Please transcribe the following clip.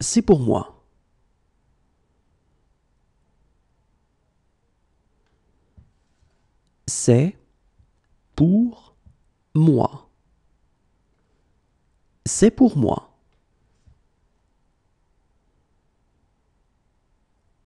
C'est pour moi. C'est pour moi. C'est pour moi.